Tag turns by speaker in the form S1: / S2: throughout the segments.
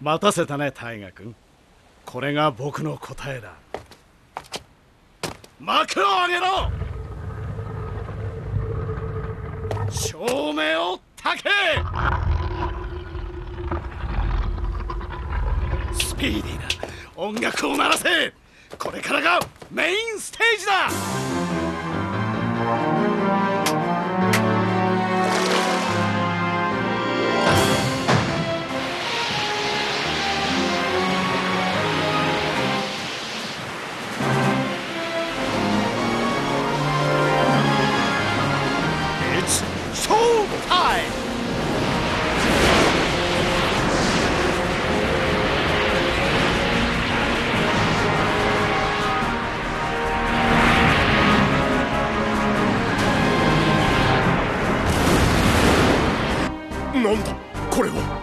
S1: 待たせたね大河君。これが僕の答えだ。幕を上げろ！照明をたけ！スピーディーな音楽を鳴らせ！これからがメインステージだ！
S2: これは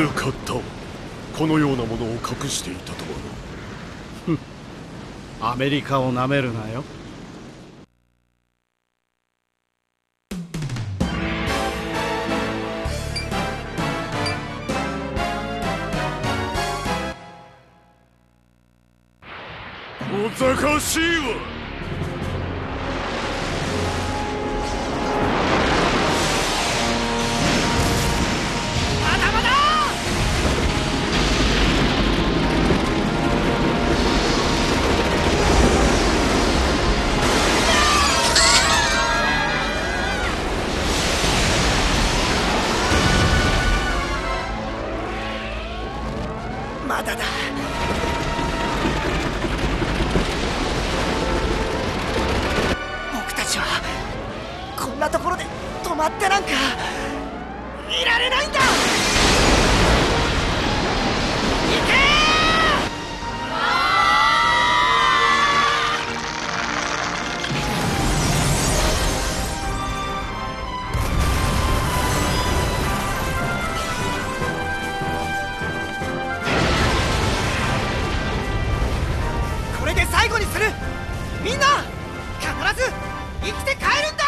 S2: ぬかったわこのようなものを隠していたとは。
S1: アメリカをなめるなよ。
S2: 小賢しいわ
S3: こんなところで止まってなんかいられないんだ！行け！これで最後にする！みんな必ず生きて帰るんだ！